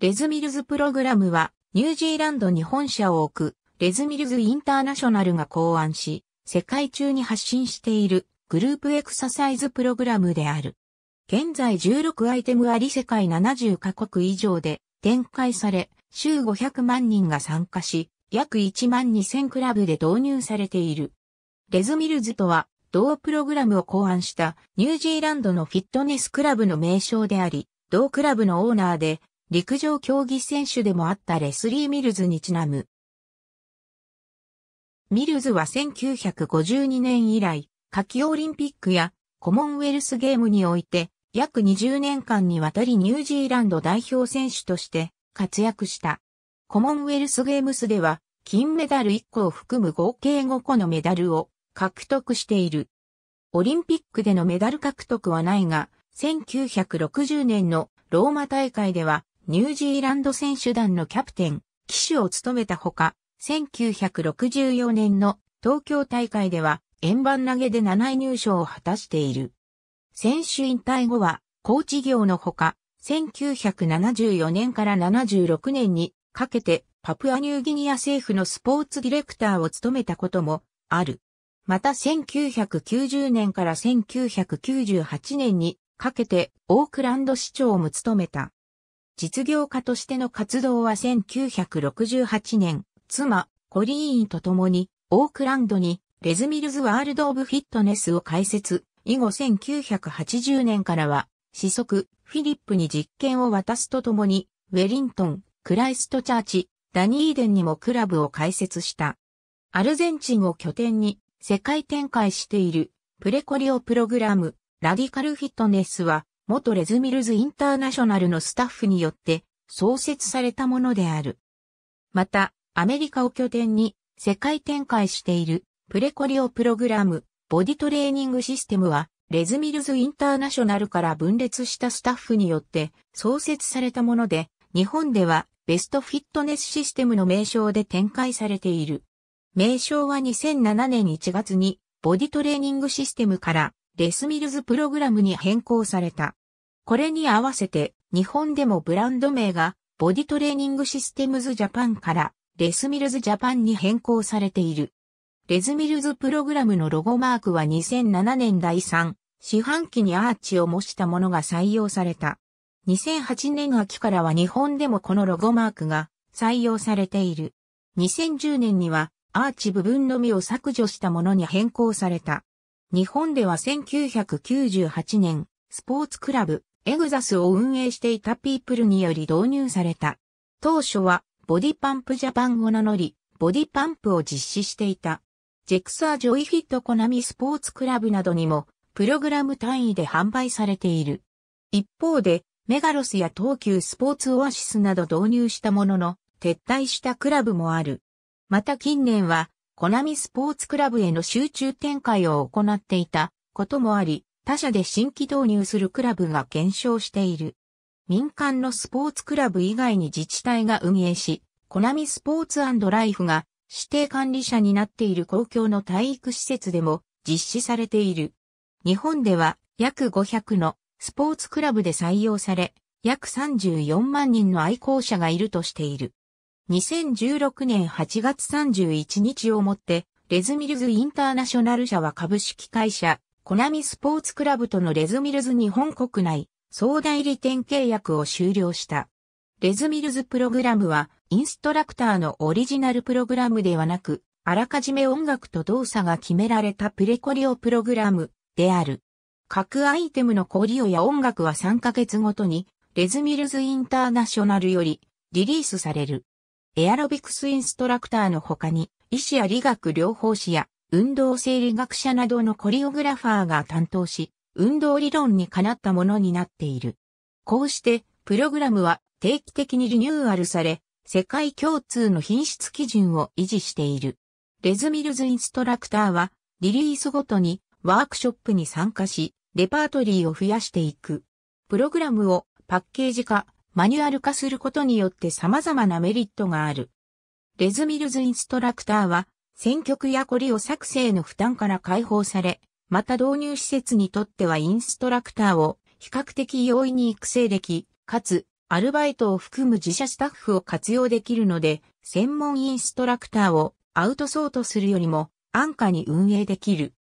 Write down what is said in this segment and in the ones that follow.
レズミルズプログラムはニュージーランドに本社を置くレズミルズインターナショナルが考案し、世界中に発信しているグループエクササイズプログラムである。現在16アイテムあり世界70カ国以上で展開され、週500万人が参加し、約1万2000クラブで導入されている。レズミルズとは、同プログラムを考案したニュージーランドのフィットネスクラブの名称であり、同クラブのオーナーで、陸上競技選手でもあったレスリー・ミルズにちなむ。ミルズは1952年以来、夏季オリンピックやコモンウェルスゲームにおいて、約20年間にわたりニュージーランド代表選手として活躍した。コモンウェルスゲームスでは、金メダル1個を含む合計5個のメダルを獲得している。オリンピックでのメダル獲得はないが、1960年のローマ大会ではニュージーランド選手団のキャプテン、騎手を務めたほか、1964年の東京大会では円盤投げで7位入賞を果たしている。選手引退後はコーチ業のほか、1974年から76年にかけてパプアニューギニア政府のスポーツディレクターを務めたこともある。また1990年から1998年にかけてオークランド市長も務めた。実業家としての活動は1968年、妻、コリーンと共にオークランドにレズミルズワールドオブフィットネスを開設。以後1980年からは、子息、フィリップに実験を渡すとともに、ウェリントン、クライストチャーチ、ダニーデンにもクラブを開設した。アルゼンチンを拠点に世界展開しているプレコリオプログラムラディカルフィットネスは元レズミルズインターナショナルのスタッフによって創設されたものである。また、アメリカを拠点に世界展開しているプレコリオプログラムボディトレーニングシステムはレズミルズインターナショナルから分裂したスタッフによって創設されたもので、日本ではベストフィットネスシステムの名称で展開されている。名称は2007年1月にボディトレーニングシステムからレスミルズプログラムに変更された。これに合わせて日本でもブランド名がボディトレーニングシステムズジャパンからレスミルズジャパンに変更されている。レズミルズプログラムのロゴマークは2007年第3四半期にアーチを模したものが採用された。2008年秋からは日本でもこのロゴマークが採用されている。2010年にはアーチ部分のみを削除したものに変更された。日本では1998年、スポーツクラブ、エグザスを運営していたピープルにより導入された。当初は、ボディパンプジャパンを名乗り、ボディパンプを実施していた。ジェクサージョイフィットコナミスポーツクラブなどにも、プログラム単位で販売されている。一方で、メガロスや東急スポーツオアシスなど導入したものの、撤退したクラブもある。また近年は、コナミスポーツクラブへの集中展開を行っていたこともあり、他社で新規導入するクラブが減少している。民間のスポーツクラブ以外に自治体が運営し、コナミスポーツライフが指定管理者になっている公共の体育施設でも実施されている。日本では約500のスポーツクラブで採用され、約34万人の愛好者がいるとしている。2016年8月31日をもって、レズミルズインターナショナル社は株式会社、コナミスポーツクラブとのレズミルズ日本国内総代理店契約を終了した。レズミルズプログラムは、インストラクターのオリジナルプログラムではなく、あらかじめ音楽と動作が決められたプレコリオプログラムである。各アイテムのコリオや音楽は3ヶ月ごとに、レズミルズインターナショナルよりリリースされる。エアロビクスインストラクターの他に、医師や理学療法士や運動生理学者などのコリオグラファーが担当し、運動理論にかなったものになっている。こうして、プログラムは定期的にリニューアルされ、世界共通の品質基準を維持している。レズミルズインストラクターは、リリースごとにワークショップに参加し、レパートリーを増やしていく。プログラムをパッケージ化、マニュアル化することによって様々なメリットがある。レズミルズインストラクターは、選曲やコリを作成の負担から解放され、また導入施設にとってはインストラクターを比較的容易に育成でき、かつアルバイトを含む自社スタッフを活用できるので、専門インストラクターをアウトソートするよりも安価に運営できる。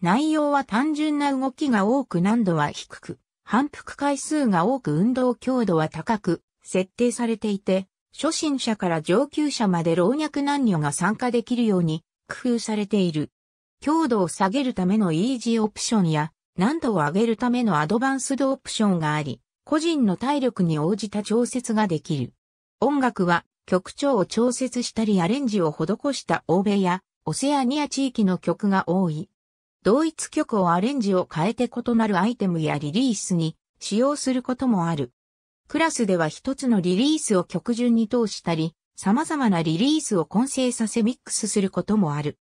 内容は単純な動きが多く難度は低く、反復回数が多く運動強度は高く設定されていて、初心者から上級者まで老若男女が参加できるように工夫されている。強度を下げるためのイージーオプションや難度を上げるためのアドバンスドオプションがあり、個人の体力に応じた調節ができる。音楽は曲調を調節したりアレンジを施した欧米やオセアニア地域の曲が多い。同一曲をアレンジを変えて異なるアイテムやリリースに使用することもある。クラスでは一つのリリースを曲順に通したり、様々なリリースを混成させミックスすることもある。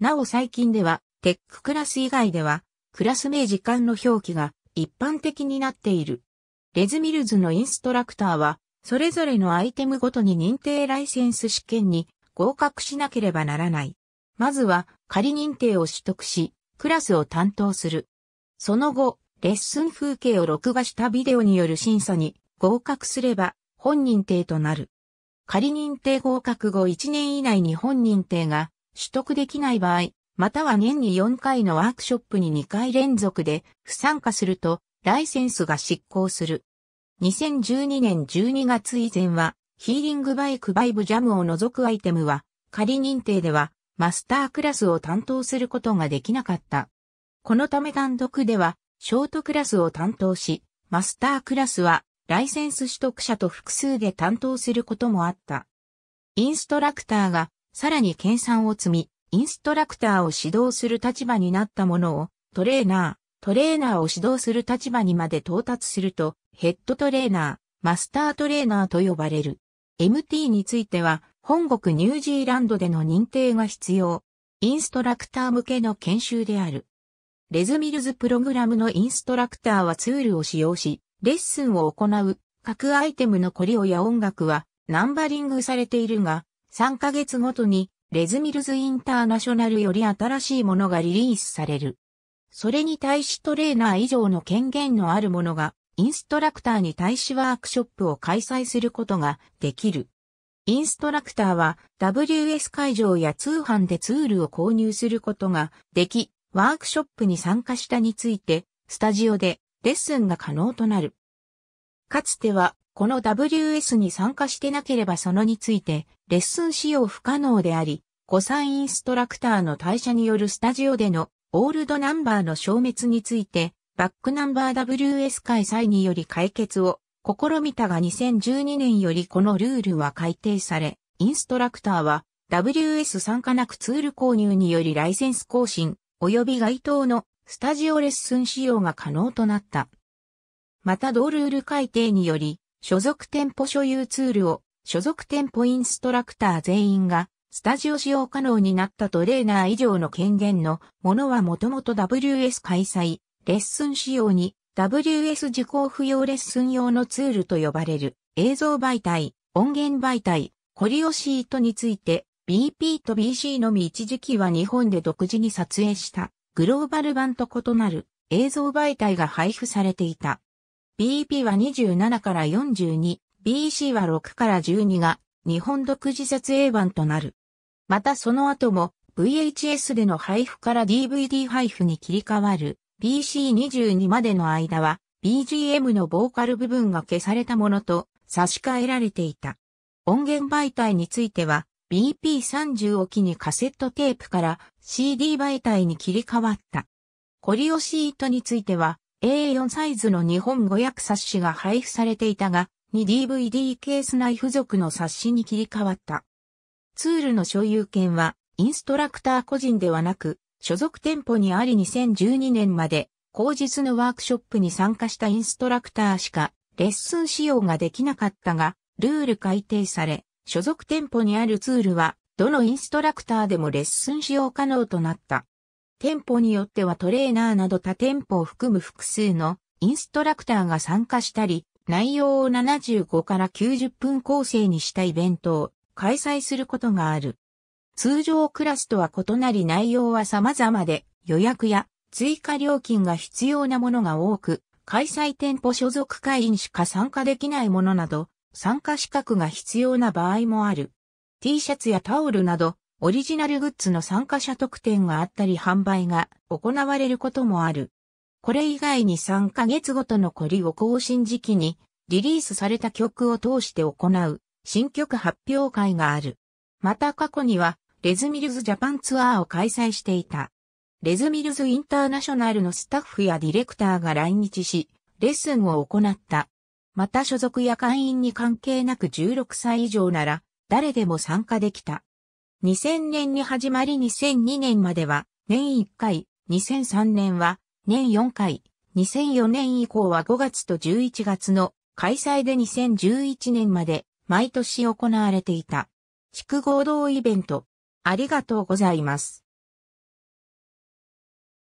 なお最近では、テッククラス以外では、クラス名時間の表記が一般的になっている。レズミルズのインストラクターは、それぞれのアイテムごとに認定ライセンス試験に合格しなければならない。まずは仮認定を取得し、クラスを担当する。その後、レッスン風景を録画したビデオによる審査に合格すれば本認定となる。仮認定合格後1年以内に本認定が取得できない場合、または年に4回のワークショップに2回連続で不参加すると、ライセンスが失効する。2012年12月以前は、ヒーリングバイクバイブジャムを除くアイテムは、仮認定では、マスタークラスを担当することができなかった。このため単独では、ショートクラスを担当し、マスタークラスはライセンス取得者と複数で担当することもあった。インストラクターがさらに研鑽を積み、インストラクターを指導する立場になったものをトレーナー、トレーナーを指導する立場にまで到達すると、ヘッドトレーナー、マスタートレーナーと呼ばれる。MT については、本国ニュージーランドでの認定が必要。インストラクター向けの研修である。レズミルズプログラムのインストラクターはツールを使用し、レッスンを行う各アイテムのコリオや音楽はナンバリングされているが、3ヶ月ごとにレズミルズインターナショナルより新しいものがリリースされる。それに対しトレーナー以上の権限のあるものがインストラクターに対しワークショップを開催することができる。インストラクターは WS 会場や通販でツールを購入することができ、ワークショップに参加したについて、スタジオでレッスンが可能となる。かつては、この WS に参加してなければそのについて、レッスン使用不可能であり、誤算インストラクターの退社によるスタジオでのオールドナンバーの消滅について、バックナンバー WS 開催により解決を試みたが2012年よりこのルールは改定され、インストラクターは WS 参加なくツール購入によりライセンス更新及び該当のスタジオレッスン使用が可能となった。また同ルール改定により、所属店舗所有ツールを所属店舗インストラクター全員がスタジオ使用可能になったトレーナー以上の権限のものはもともと WS 開催、レッスン仕様に WS 受講不要レッスン用のツールと呼ばれる映像媒体、音源媒体、コリオシートについて BP と BC のみ一時期は日本で独自に撮影した。グローバル版と異なる映像媒体が配布されていた。BP は27から42、BC は6から12が日本独自撮影版となる。またその後も VHS での配布から DVD 配布に切り替わる BC22 までの間は BGM のボーカル部分が消されたものと差し替えられていた。音源媒体については BP30 を機にカセットテープから CD 媒体に切り替わった。コリオシートについては A4 サイズの日本語訳冊子が配布されていたが、2DVD ケース内付属の冊子に切り替わった。ツールの所有権はインストラクター個人ではなく、所属店舗にあり2012年まで、後日のワークショップに参加したインストラクターしかレッスン使用ができなかったが、ルール改定され、所属店舗にあるツールはどのインストラクターでもレッスン使用可能となった。店舗によってはトレーナーなど他店舗を含む複数のインストラクターが参加したり、内容を75から90分構成にしたイベントを開催することがある。通常クラスとは異なり内容は様々で予約や追加料金が必要なものが多く、開催店舗所属会員しか参加できないものなど、参加資格が必要な場合もある。T シャツやタオルなど、オリジナルグッズの参加者特典があったり販売が行われることもある。これ以外に3ヶ月ごとのコリを更新時期にリリースされた曲を通して行う新曲発表会がある。また過去にはレズミルズジャパンツアーを開催していた。レズミルズインターナショナルのスタッフやディレクターが来日し、レッスンを行った。また所属や会員に関係なく16歳以上なら誰でも参加できた。2000年に始まり2002年までは年1回、2003年は年4回、2004年以降は5月と11月の開催で2011年まで毎年行われていた。地区合同イベント。ありがとうございます。